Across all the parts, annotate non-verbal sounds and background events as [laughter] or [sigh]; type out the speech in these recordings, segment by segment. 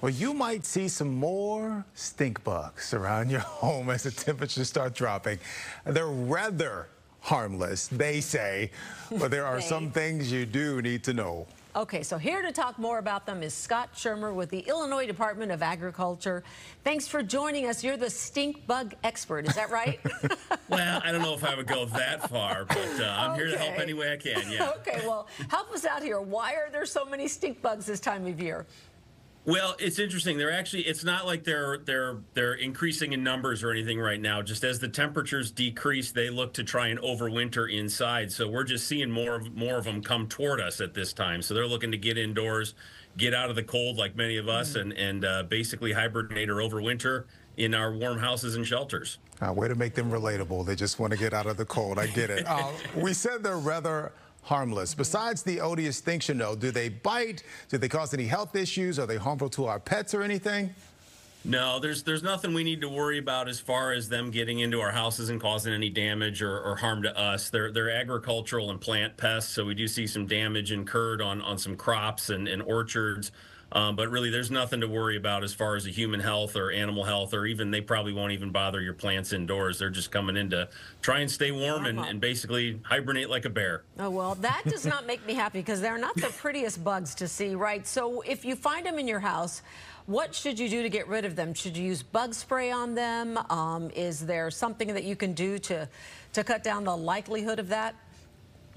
Well, you might see some more stink bugs around your [laughs] home as the temperatures start dropping. They're rather harmless, they say, but there are some things you do need to know. Okay, so here to talk more about them is Scott Schirmer with the Illinois Department of Agriculture. Thanks for joining us. You're the stink bug expert, is that right? [laughs] well, I don't know if I would go that far, but uh, I'm okay. here to help any way I can, yeah. [laughs] okay, well, help us out here. Why are there so many stink bugs this time of year? Well, it's interesting. They're actually it's not like they're they're they're increasing in numbers or anything right now. Just as the temperatures decrease, they look to try and overwinter inside. So we're just seeing more of more of them come toward us at this time. So they're looking to get indoors, get out of the cold like many of us mm. and and uh, basically hibernate or overwinter in our warm houses and shelters. Uh, way to make them relatable. They just want to get out of the cold. I get it. Uh, we said they're rather harmless. Besides the odious stinks, you know, do they bite? Do they cause any health issues? Are they harmful to our pets or anything? No, there's there's nothing we need to worry about as far as them getting into our houses and causing any damage or, or harm to us. They're they're agricultural and plant pests, so we do see some damage incurred on on some crops and, and orchards. Um, but really, there's nothing to worry about as far as the human health or animal health, or even they probably won't even bother your plants indoors. They're just coming in to try and stay warm and, and basically hibernate like a bear. Oh, well, that does not make me happy because they're not the [laughs] prettiest bugs to see, right? So if you find them in your house, what should you do to get rid of them? Should you use bug spray on them? Um, is there something that you can do to, to cut down the likelihood of that?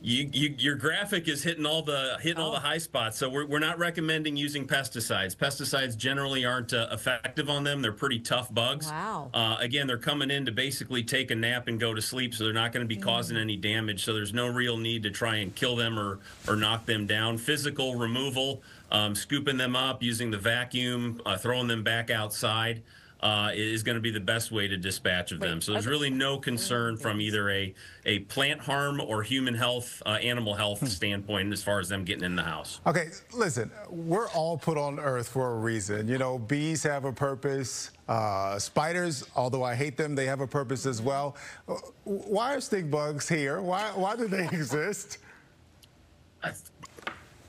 You, you, your graphic is hitting all the hitting oh. all the oh. high spots. So we're, we're not recommending using pesticides. Pesticides generally aren't uh, effective on them. They're pretty tough bugs. Wow. Uh, again, they're coming in to basically take a nap and go to sleep, so they're not going to be mm. causing any damage. So there's no real need to try and kill them or or knock them down. Physical removal, um, scooping them up, using the vacuum, uh, throwing them back outside uh, is going to be the best way to dispatch of them. So there's really no concern from either a, a plant harm or human health, uh, animal health hmm. standpoint as far as them getting in the house. Okay, listen, we're all put on earth for a reason. You know, bees have a purpose. Uh, spiders, although I hate them, they have a purpose as well. Why are stink bugs here? Why, why do they [laughs] exist?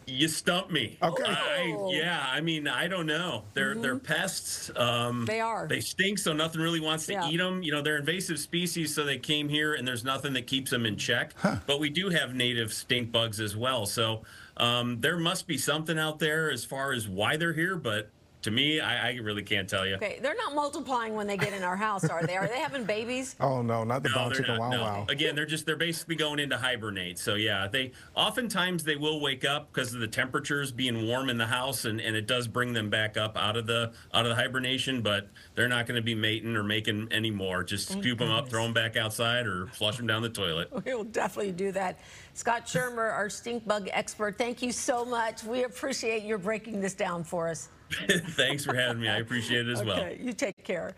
You stump me. Okay. I, yeah, I mean, I don't know. They're mm -hmm. they're pests. Um, they are. They stink, so nothing really wants to yeah. eat them. You know, they're invasive species, so they came here, and there's nothing that keeps them in check. Huh. But we do have native stink bugs as well, so um, there must be something out there as far as why they're here. But to me, I, I, really can't tell you. Okay, they're not multiplying when they get in our house, are they? Are they having babies? [laughs] Oh no, not the no, brown chicken wow no. wow. Again, they're just they're basically going into hibernate. So yeah, they oftentimes they will wake up because of the temperatures being warm in the house, and, and it does bring them back up out of the out of the hibernation. But they're not going to be mating or making any more. Just Thank scoop goodness. them up, throw them back outside, or flush them down the toilet. [laughs] We will definitely do that. Scott Schirmer, our stink bug expert. Thank you so much. We appreciate your breaking this down for us. [laughs] Thanks for having me. I appreciate it as okay, well. You take care.